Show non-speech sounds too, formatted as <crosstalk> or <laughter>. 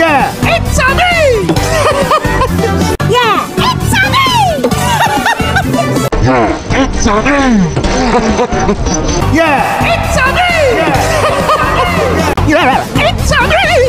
<laughs> <laughs> Yeah, it's a me! Yeah, it's a me! Yeah, It's a me! Yeah, It's a me! yeah, It's a me!